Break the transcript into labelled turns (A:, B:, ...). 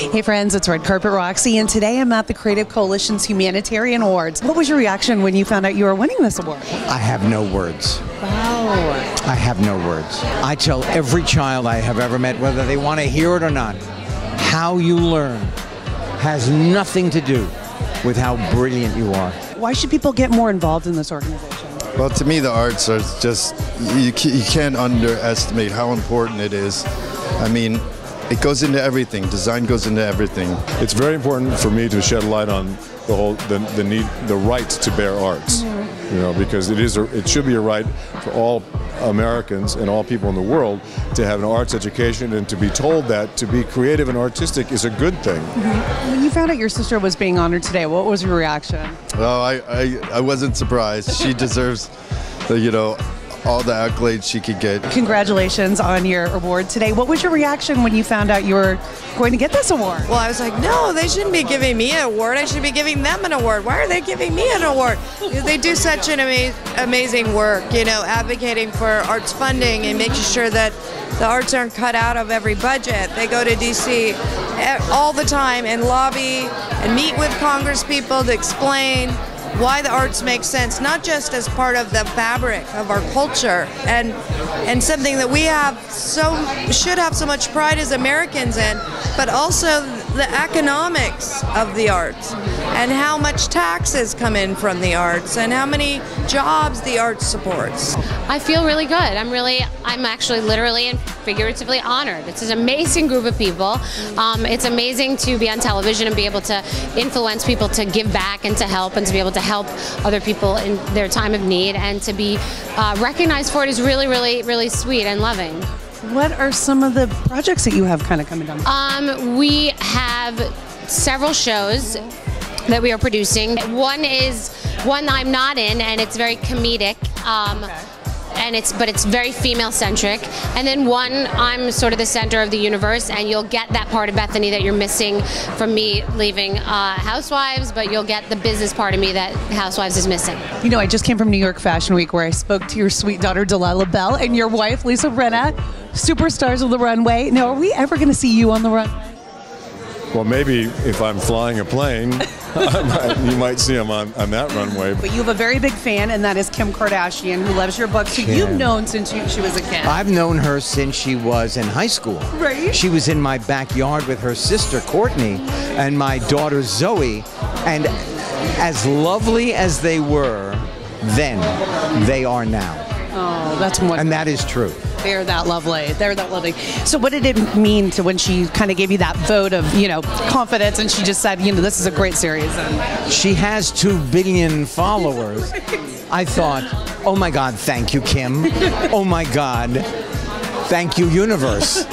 A: Hey friends, it's Red Carpet Roxy, and today I'm at the Creative Coalition's Humanitarian Awards. What was your reaction when you found out you were winning this award?
B: I have no words.
A: Wow.
B: I have no words. I tell every child I have ever met, whether they want to hear it or not, how you learn has nothing to do with how brilliant you are.
A: Why should people get more involved in this organization?
C: Well, to me, the arts are just, you, you can't underestimate how important it is. I mean, it goes into everything. Design goes into everything.
D: It's very important for me to shed light on the whole the, the need the right to bear arts. Mm-hmm. You know, because it is a, it should be a right for all Americans and all people in the world to have an arts education and to be told that to be creative and artistic is a good thing. Mm-hmm.
A: When you found out your sister was being honored today, what was your reaction?
C: Oh, I, I, I wasn't surprised. She deserves, the, you know, all the accolades she could get.
A: Congratulations on your award today. What was your reaction when you found out you were going to get this award?
E: Well, I was like, no, they shouldn't be giving me an award. I should be giving them an award. Why are they giving me an award? They do such an ama- amazing work, you know, advocating for arts funding and making sure that the arts aren't cut out of every budget. They go to DC e- all the time and lobby and meet with Congress people to explain why the arts make sense, not just as part of the fabric of our culture. And and something that we have so should have so much pride as Americans in, but also the economics of the arts and how much taxes come in from the arts and how many jobs the arts supports.
F: I feel really good. I'm really, I'm actually literally and figuratively honored. It's an amazing group of people. Um, it's amazing to be on television and be able to influence people to give back and to help and to be able to help other people in their time of need and to be uh, recognized for it is really, really, really sweet and loving.
A: What are some of the projects that you have kind of coming down?
F: Um, we have several shows that we are producing. One is one I'm not in, and it's very comedic. Um, And it's but it's very female centric, and then one I'm sort of the center of the universe, and you'll get that part of Bethenny that you're missing from me leaving uh, Housewives, but you'll get the business part of me that Housewives is missing.
A: You know, I just came from New York Fashion Week where I spoke to your sweet daughter Delilah Belle and your wife Lisa Rinna, superstars of the runway. Now, are we ever going to see you on the runway?
D: Well, maybe if I'm flying a plane, I might- you might see him on, on that runway.
A: But you have a very big fan, and that is Kim Kardashian, who loves your books, who you've known since you, she was a kid.
B: I've known her since she was in high school.
A: Right.
B: She was in my backyard with her sister Kourtney and my daughter Zoe. And as lovely as they were then, they are now.
A: Oh, that's wonderful.
B: And that is true.
A: They're that lovely. They're that lovely. So, what did it mean to when she kind of gave you that vote of, you know, confidence and she just said, you know, this is a great series? And
B: She has two billion followers. I thought, oh my God, thank you, Kim. Oh my God, thank you, universe.